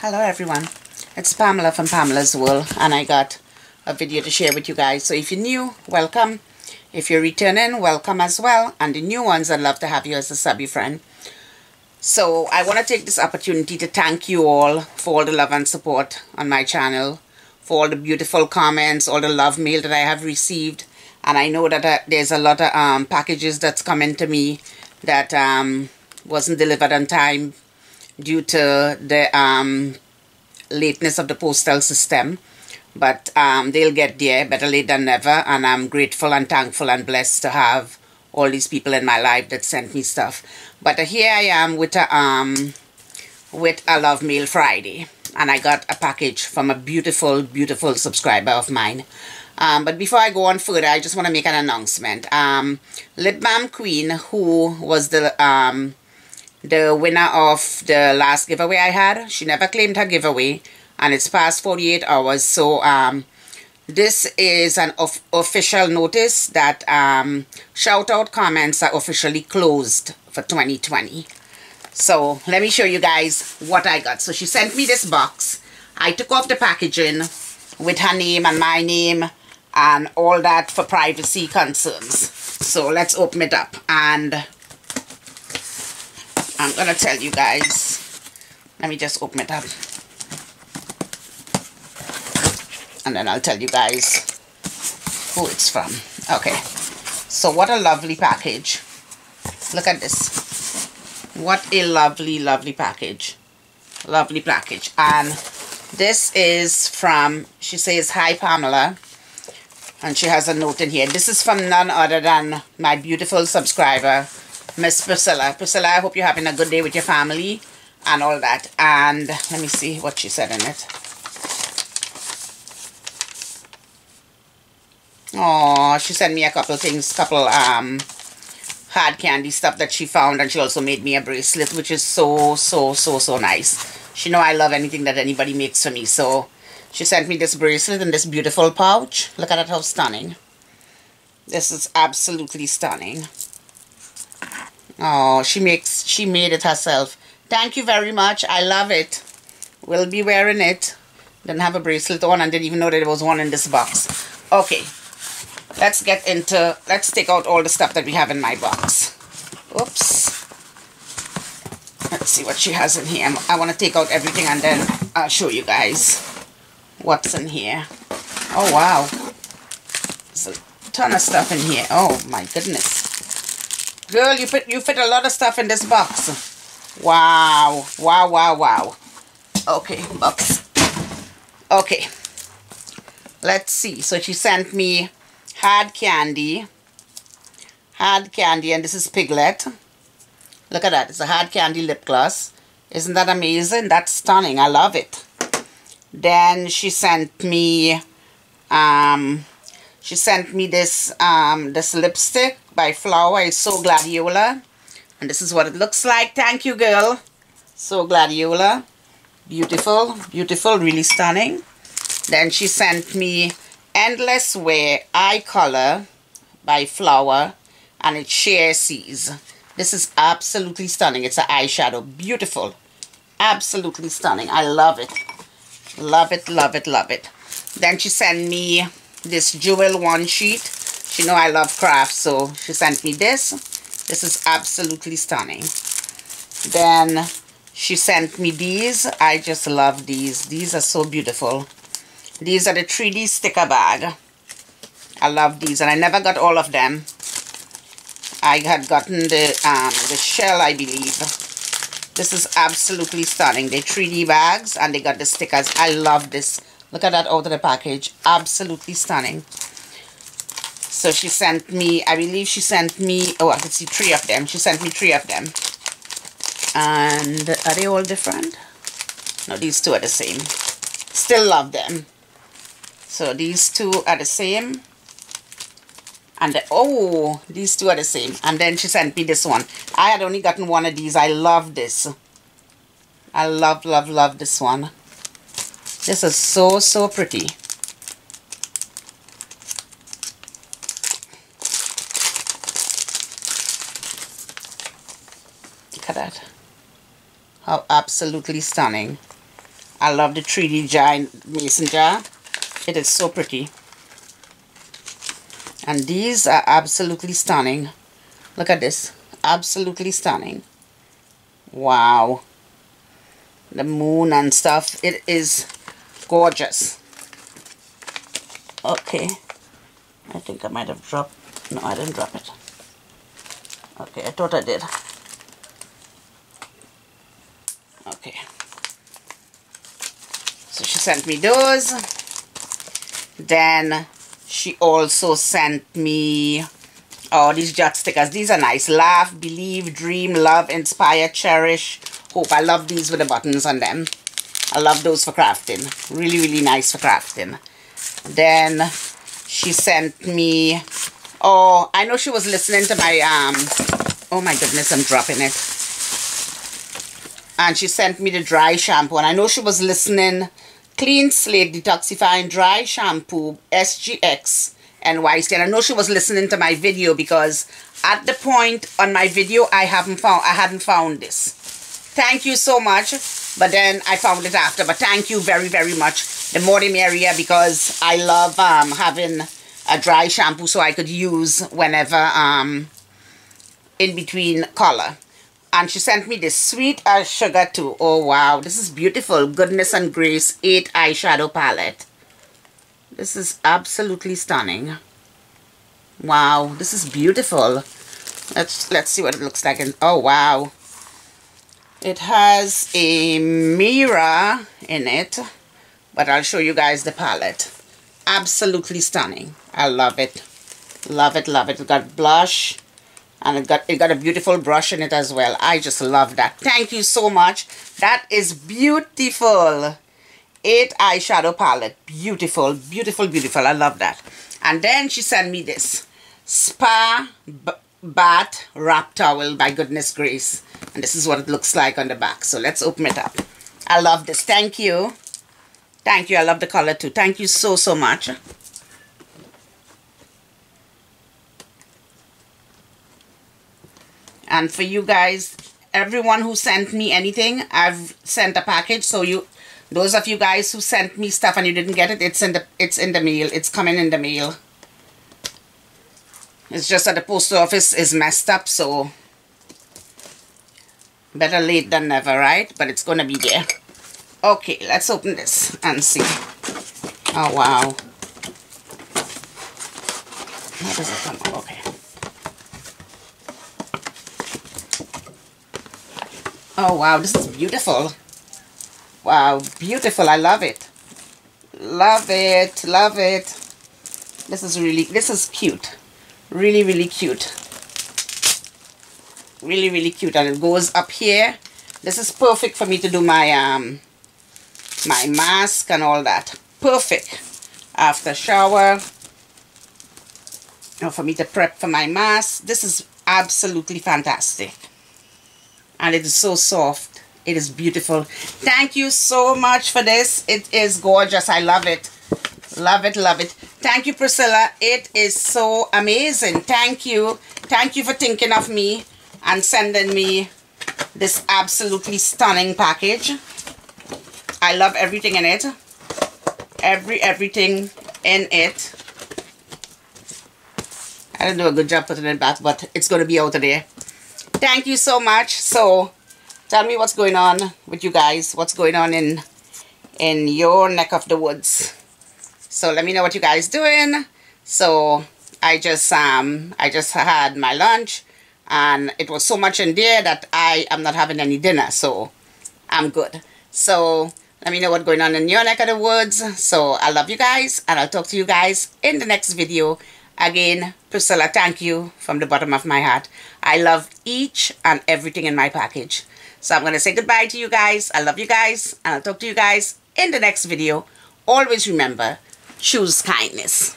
Hello everyone, it's Pamela from Pamela's World and I got a video to share with you guys. So if you're new, welcome. If you're returning, welcome as well. And the new ones, I'd love to have you as a subby friend. So I want to take this opportunity to thank you all for all the love and support on my channel, for all the beautiful comments, all the love mail that I have received. And I know that uh, there's a lot of um, packages that's coming to me that um, wasn't delivered on time due to the um, lateness of the postal system. But um, they'll get there, better late than never. And I'm grateful and thankful and blessed to have all these people in my life that sent me stuff. But here I am with a, um, with a Love Mail Friday. And I got a package from a beautiful, beautiful subscriber of mine. Um, but before I go on further, I just want to make an announcement. Um, Lip Balm Queen, who was the um, the winner of the last giveaway I had. She never claimed her giveaway and it's past 48 hours. So um, this is an of official notice that um, shout out comments are officially closed for 2020. So let me show you guys what I got. So she sent me this box. I took off the packaging with her name and my name and all that for privacy concerns. So let's open it up and I'm going to tell you guys. Let me just open it up. And then I'll tell you guys who it's from. Okay. So what a lovely package. Look at this. What a lovely, lovely package. Lovely package. And this is from, she says, Hi Pamela. And she has a note in here. This is from none other than my beautiful subscriber, Miss Priscilla. Priscilla, I hope you're having a good day with your family and all that. And let me see what she said in it. Oh, she sent me a couple things, couple um hard candy stuff that she found and she also made me a bracelet which is so so so so nice. She know I love anything that anybody makes for me so she sent me this bracelet in this beautiful pouch. Look at it how stunning. This is absolutely stunning. Oh, she makes, she made it herself. Thank you very much. I love it. We'll be wearing it. Didn't have a bracelet on and didn't even know that there was one in this box. Okay. Let's get into, let's take out all the stuff that we have in my box. Oops. Let's see what she has in here. I want to take out everything and then I'll show you guys what's in here. Oh, wow. There's a ton of stuff in here. Oh, my goodness. Girl, you fit you fit a lot of stuff in this box. Wow. Wow, wow, wow. Okay, box. Okay. Let's see. So she sent me hard candy. Hard candy, and this is Piglet. Look at that. It's a hard candy lip gloss. Isn't that amazing? That's stunning. I love it. Then she sent me um she sent me this um this lipstick by Flower. It's So Gladiola. And this is what it looks like. Thank you, girl. So Gladiola. Beautiful. Beautiful. Really stunning. Then she sent me Endless Wear Eye Color by Flower. And it's Share Seas. This is absolutely stunning. It's an eyeshadow. Beautiful. Absolutely stunning. I love it. Love it, love it, love it. Then she sent me this jewel one sheet she know I love crafts, so she sent me this. This is absolutely stunning. Then she sent me these. I just love these. These are so beautiful. These are the 3D sticker bag. I love these, and I never got all of them. I had gotten the um, the shell, I believe. This is absolutely stunning. They're 3D bags, and they got the stickers. I love this. Look at that out of the package. Absolutely stunning. So she sent me, I believe she sent me, oh, I can see three of them. She sent me three of them. And are they all different? No, these two are the same. Still love them. So these two are the same. And the, oh, these two are the same. And then she sent me this one. I had only gotten one of these. I love this. I love, love, love this one. This is so, so pretty. Look at that. How absolutely stunning. I love the 3D giant mason jar. It is so pretty. And these are absolutely stunning. Look at this. Absolutely stunning. Wow. The moon and stuff. It is gorgeous. Okay. I think I might have dropped. No, I didn't drop it. Okay, I thought I did. Okay. So she sent me those. Then she also sent me oh these jot stickers. These are nice. Laugh, believe, dream, love, inspire, cherish, hope. I love these with the buttons on them. I love those for crafting. Really, really nice for crafting. Then she sent me oh I know she was listening to my um oh my goodness I'm dropping it and she sent me the dry shampoo and I know she was listening Clean Slate Detoxifying Dry Shampoo SGX NYC. And I know she was listening to my video because at the point on my video, I haven't found, I hadn't found this. Thank you so much. But then I found it after. But thank you very, very much. The more merrier because I love um, having a dry shampoo so I could use whenever um, in between color and she sent me this sweet as sugar too. Oh wow. This is beautiful. Goodness and grace 8 eyeshadow palette. This is absolutely stunning. Wow. This is beautiful. Let's let's see what it looks like and oh wow. It has a mirror in it but I'll show you guys the palette. Absolutely stunning. I love it. Love it love it. It got blush and it got it got a beautiful brush in it as well. I just love that. Thank you so much. That is beautiful. Eight eyeshadow palette. Beautiful beautiful beautiful. I love that. And then she sent me this spa bath wrap towel by goodness grace. And this is what it looks like on the back. So let's open it up. I love this. Thank you. Thank you. I love the color too. Thank you so so much and for you guys everyone who sent me anything I've sent a package. So you those of you guys who sent me stuff and you didn't get it it's in the it's in the mail. It's coming in the mail. It's just that the post office is messed up so better late than never right? But it's gonna be there. Okay let's open this and see. Oh wow. How does it come okay Oh wow, this is beautiful. Wow, beautiful. I love it. Love it. Love it. This is really, this is cute. Really, really cute. Really, really cute. And it goes up here. This is perfect for me to do my, um, my mask and all that. Perfect. After shower. Or for me to prep for my mask. This is absolutely fantastic and it is so soft. It is beautiful. Thank you so much for this. It is gorgeous. I love it. Love it love it. Thank you priscilla. It is so amazing. Thank you. Thank you for thinking of me and sending me this absolutely stunning package. I love everything in it. Every everything in it. I didn't do a good job putting it back, but it's going to be out of there thank you so much. So tell me what's going on with you guys. What's going on in in your neck of the woods? So let me know what you guys doing. So I just um I just had my lunch and it was so much in there that I am not having any dinner so I'm good. So let me know what's going on in your neck of the woods. So I love you guys and I'll talk to you guys in the next video Again, Priscilla, thank you from the bottom of my heart. I love each and everything in my package. So I'm going to say goodbye to you guys. I love you guys. And I'll talk to you guys in the next video. Always remember, choose kindness.